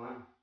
Wow.